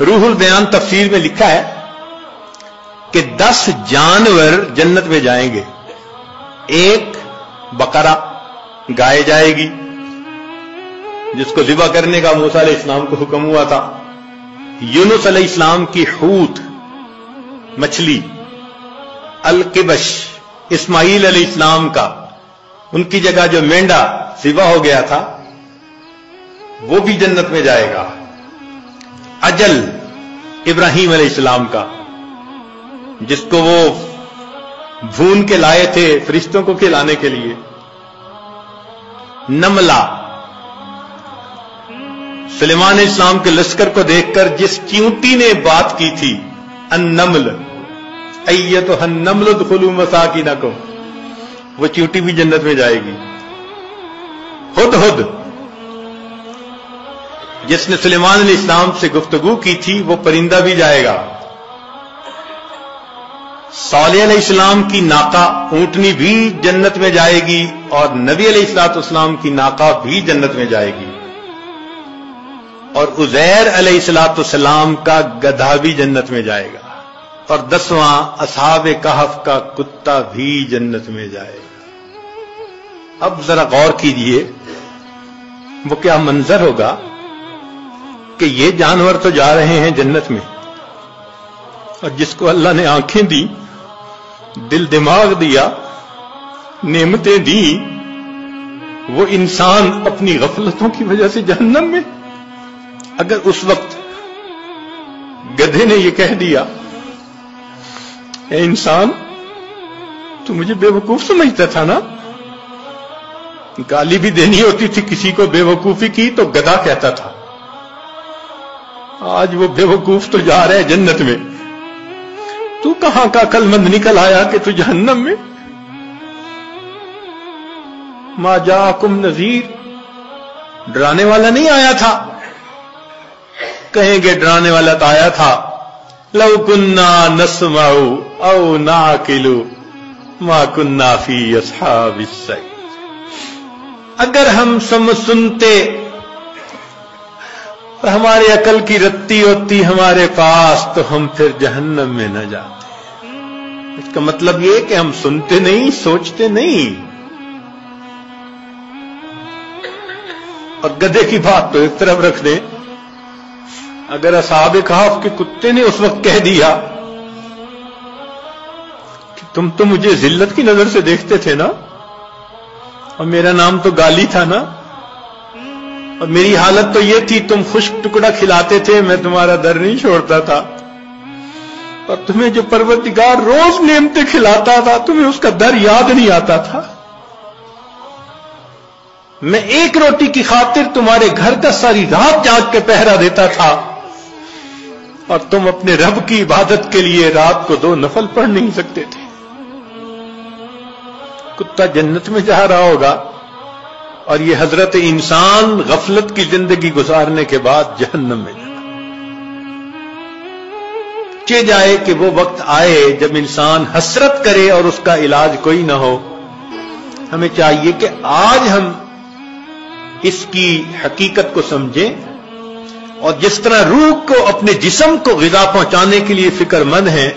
روح البیان تفسیر میں لکھا ہے کہ دس جانور جنت میں جائیں گے۔ ایک بکرا گائے جائے گی، جس کو ذبح کرنے کا موسا علیہ السلام کو حکم ہوا تھا۔ یونس علیہ السلام کی حوت، مچھلی، القبش، اسماعیل علیہ السلام کا، ان کی جگہ جو مینڈا ذبح ہو گیا تھا، وہ بھی جنت میں جائے گا۔ اجل ابراہیم علیہ السلام کا، جس کو وہ بھون کے لائے تھے فرشتوں کو کھلانے کے لیے۔ نملا سلیمان اسلام کے لشکر کو دیکھ کر جس چیونٹی نے بات کی تھی ان نمل ایتو ہن نمل خلو مسا کی نہ وہ چیونٹی بھی جنت میں جائے گی۔ خود خود جس نے سلیمان علیہ السلام سے گفتگو کی تھی، وہ پرندہ بھی جائے گا۔ صالح علیہ السلام کی ناکا اونٹنی بھی جنت میں جائے گی اور نبی علیہ السلاط اسلام کی ناکا بھی جنت میں جائے گی۔ اور ازیر علیہ السلاط اسلام کا گدھا بھی جنت میں جائے گا۔ اور دسواں، اصحاب کہف کا کتا بھی جنت میں جائے گا۔ اب ذرا غور کیجیے، وہ کیا منظر ہوگا؟ کہ یہ جانور تو جا رہے ہیں جنت میں۔ اور جس کو اللہ نے آنکھیں دی دل دماغ دیا، نعمتیں دی وہ انسان اپنی غفلتوں کی وجہ سے جہنم میں۔ اگر اس وقت گدھے نے یہ کہہ دیا، اے انسان، تو مجھے بے وقوف سمجھتا تھا نا؟ گالی بھی دینی ہوتی تھی، کسی کو بے وقوفی کی تو گدا کہتا تھا۔ آج وہ بے وقوف تو جا رہے جنت میں۔ تو کہاں کا کل مند نکل آیا کہ تو جہنم میں؟ ما جا کم نذیر۔ ڈرانے والا نہیں آیا تھا۔ کہیں گے ڈرانے والا تو آیا تھا۔ لو کنہ نسما او نا کلو ماں کنہ فی اصحاب اگر ہم سم سنتے ہماری عقل کی رتی ہوتی ہمارے پاس تو ہم پھر جہنم میں نہ جاتے۔ اس کا مطلب یہ کہ ہم سنتے نہیں، سوچتے نہیں۔ اور گدے کی بات تو ایک طرف رکھ دیں۔ اگر اصحاب کہاف کے کتے نے اس وقت کہہ دیا کہ تم تو مجھے ذلت کی نظر سے دیکھتے تھے نا، اور میرا نام تو گالی تھا نا۔ اور میری حالت تو یہ تھی، تم خشک ٹکڑا کھلاتے تھے، میں تمہارا در نہیں چھوڑتا تھا۔ اور تمہیں جو پروردگار روز نیمتے کھلاتا تھا، تمہیں اس کا در یاد نہیں آتا تھا۔ میں ایک روٹی کی خاطر تمہارے گھر کا ساری رات جاگ کے پہرا دیتا تھا۔ اور تم اپنے رب کی عبادت کے لیے رات کو دو نفل پڑھ نہیں سکتے تھے۔ کتا جنت میں جا رہا ہوگا۔ اور یہ حضرت انسان غفلت کی زندگی گزارنے کے بعد جہنم میں چے جائے کہ وہ وقت آئے جب انسان حسرت کرے اور اس کا علاج کوئی نہ ہو، ہمیں چاہیے کہ آج ہم اس کی حقیقت کو سمجھیں اور جس طرح روح کو اپنے جسم کو غذا پہنچانے کے لیے فکر مند ہیں،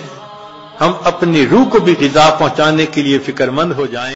ہم اپنی روح کو بھی غذا پہنچانے کے لیے فکر مند ہو جائیں۔